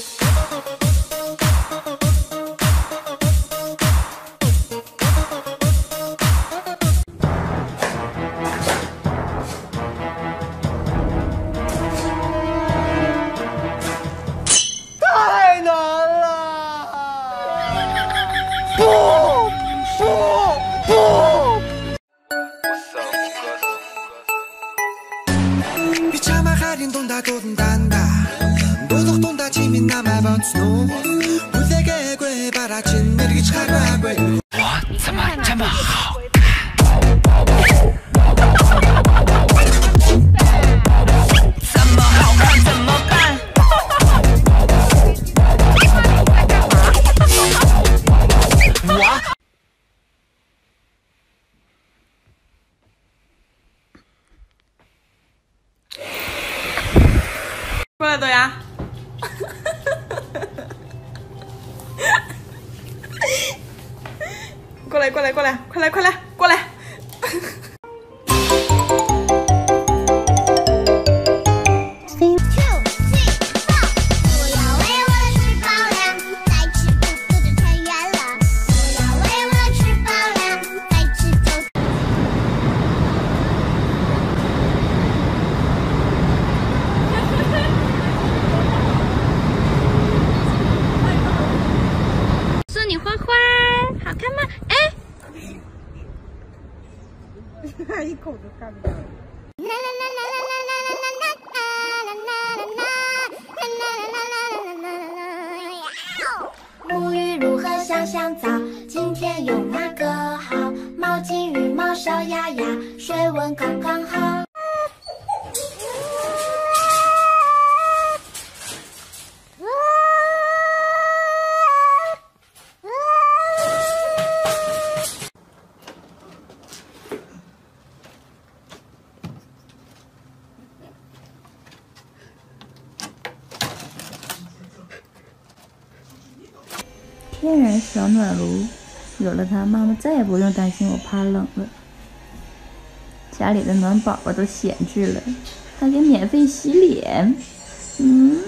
太过来，过来，快来，快来，沐浴露和香香皂？今天用哪个好？毛巾、羽毛、烧牙牙，水温刚刚好。天然小暖炉，有了它，妈妈再也不用担心我怕冷了。家里的暖宝宝都闲置了，还给免费洗脸。嗯。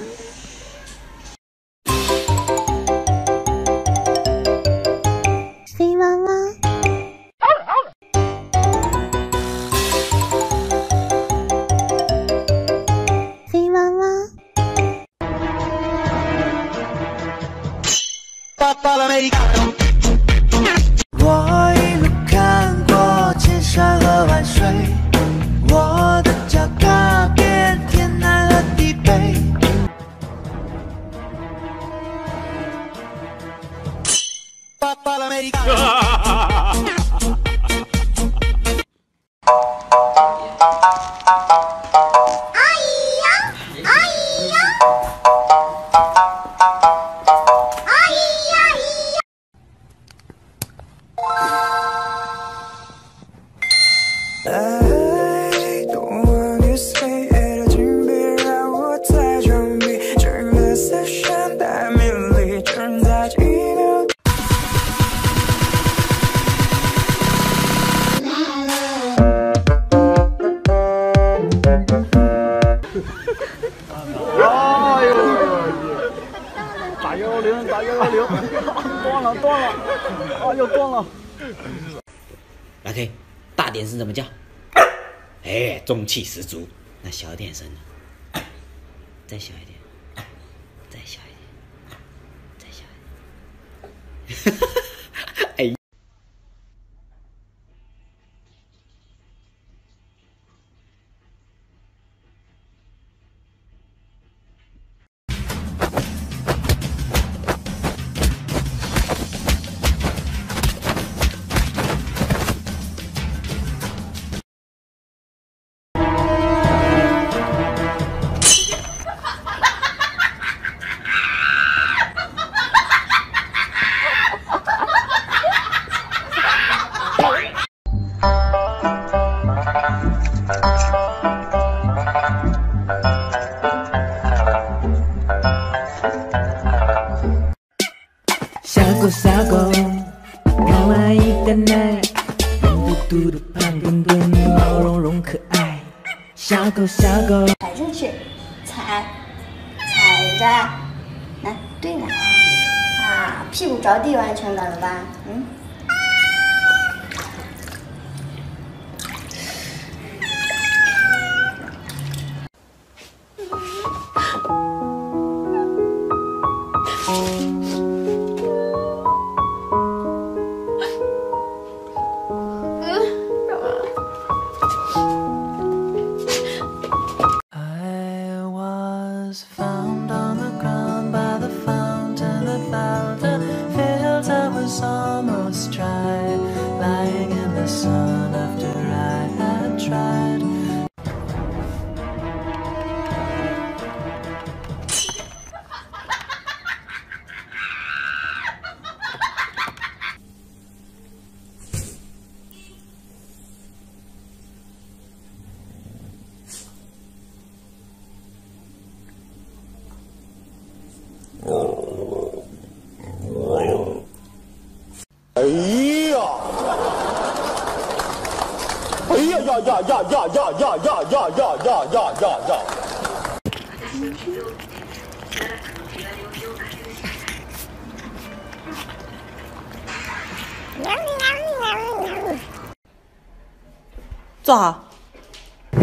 我断了断了，啊又断了。来 K，大点声怎么叫？哎，中气十足。那小点声呢？再小一点，再小一点，再小一点。爱的奶，圆嘟嘟的胖墩墩，毛茸茸可爱。小狗小狗，踩进去，踩，踩着，来，对了，啊，屁股着地完成的了吧？嗯。about the fields I was on. 呀！哎呀呀呀呀呀呀呀呀呀呀呀呀呀呀！坐好。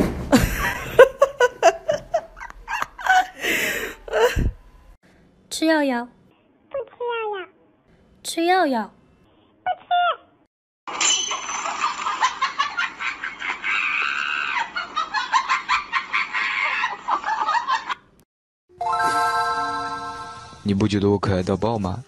吃药药。不吃药药。吃药药。你不觉得我可爱到爆吗？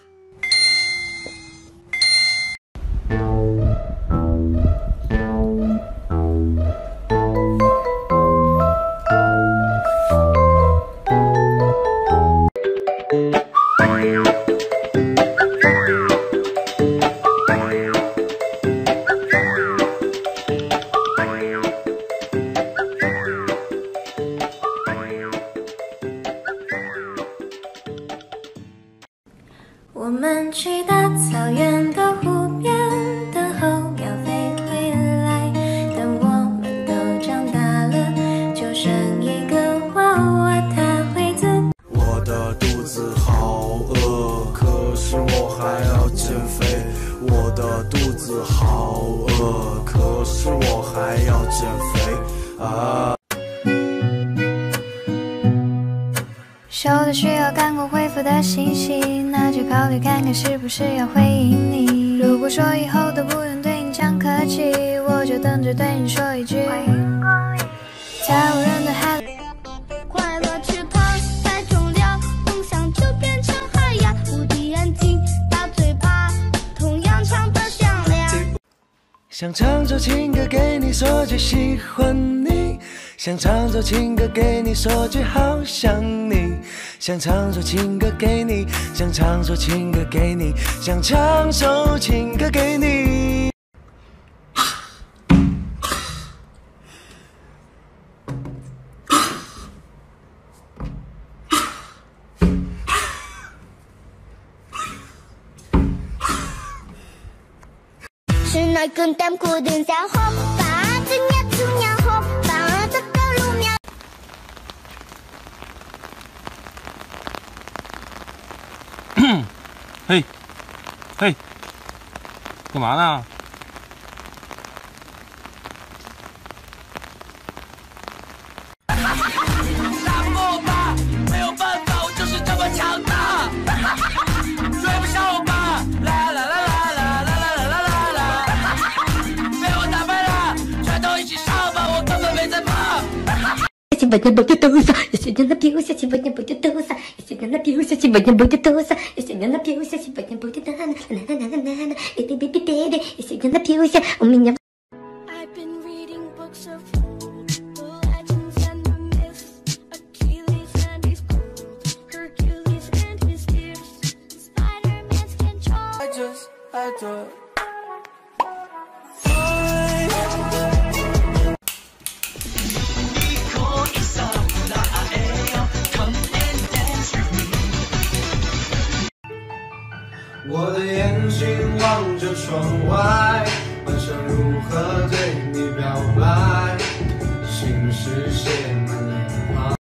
我们去大草原的湖边，等候鸟飞回来。等我们都长大了，就剩一个娃娃，他会自。我的肚子好饿，可是我还要减肥。我的肚子好饿，可是我还要减肥啊！收到需要赶快回复的信息，那就考虑看看是不是要回应你。如果说以后都不用对你讲客气，我就等着对你说一句欢迎。在无人的海。快乐池塘太重要，梦想就变成海洋。无敌眼睛，大嘴巴，同样唱得响亮。想唱首情歌给你，说句喜欢你；想唱首情歌给你，说句好想你；想唱首情歌给你，想唱首情歌给你，想唱首情歌给你。是那根单裤腚在后把嘿，干嘛呢？哈哈哈哈哈打不过我吧，没有办法，我就是这么强大。追不上我吧，啦啦啦啦啦啦啦啦啦啦！被我打败了，全都一起上吧，我根本没在怕。下期晚点不就都上，有些人的屁股下期晚点不就 я сегодня напился, у меня 望着窗外幻想如何对你表白？心事写满脸庞